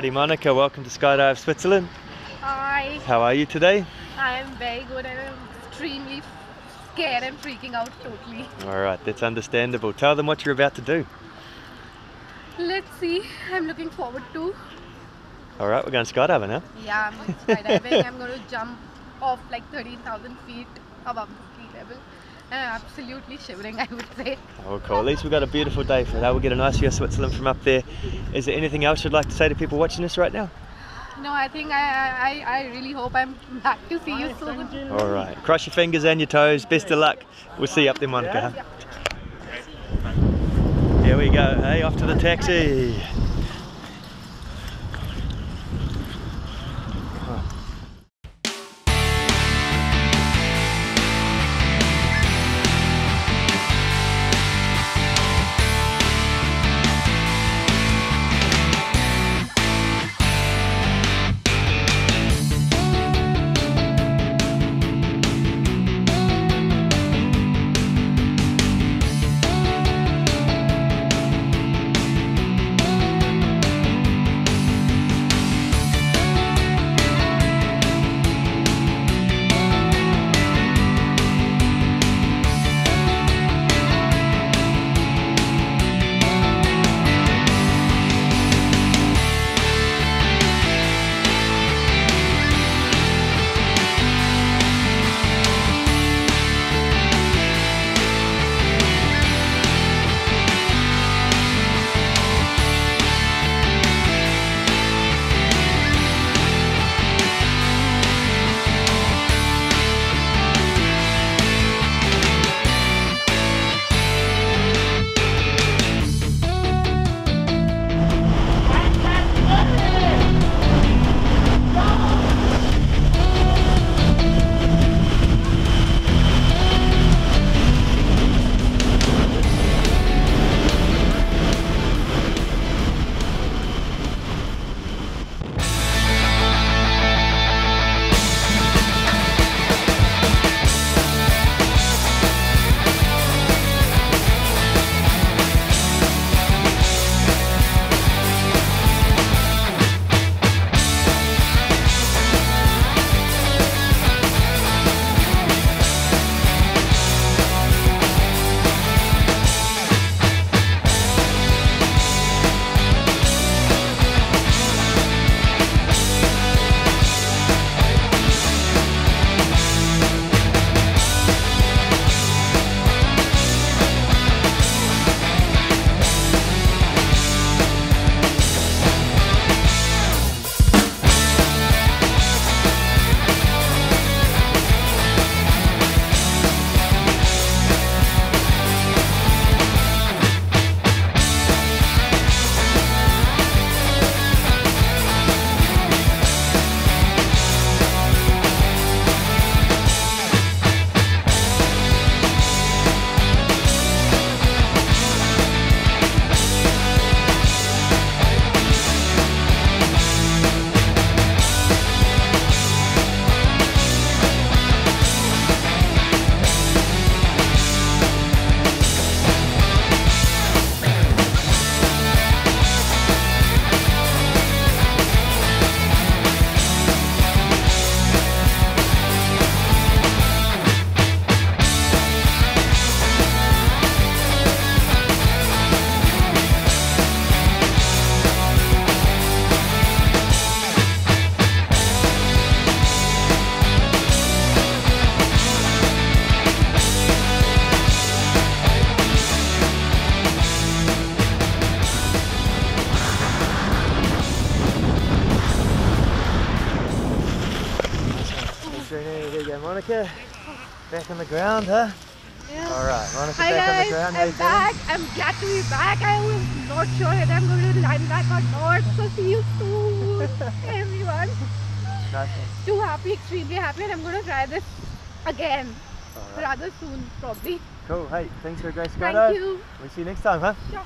Alrighty, Monica, welcome to Skydive Switzerland. Hi, How are you today? I am very good and I'm extremely scared and freaking out totally. Alright, that's understandable. Tell them what you're about to do. Let's see, I'm looking forward to. Alright, we're going skydiving now. Yeah, I'm skydiving. I'm going to jump off like 13,000 feet above the sea level. And I'm absolutely shivering, I would say. Oh, cool. At least we've got a beautiful day for that. We'll get a nice view of Switzerland from up there. Is there anything else you'd like to say to people watching us right now? No, I think I, I, I really hope I'm back to see you soon. Alright, cross your fingers and your toes. Best of luck. We'll see you up there, Monica. Here we go. Hey, off to the taxi. There you go, Monica. Back on the ground, huh? Yeah. Alright, Monica Hi back on the guys, ground. I'm back. I'm glad to be back. I was not sure that I'm going to land back or not. So see you soon, everyone. Nice. Too happy, extremely happy, and I'm going to try this again Alright. rather soon, probably. Cool. Hey, thanks for a great Thank you. We'll see you next time, huh? Sure.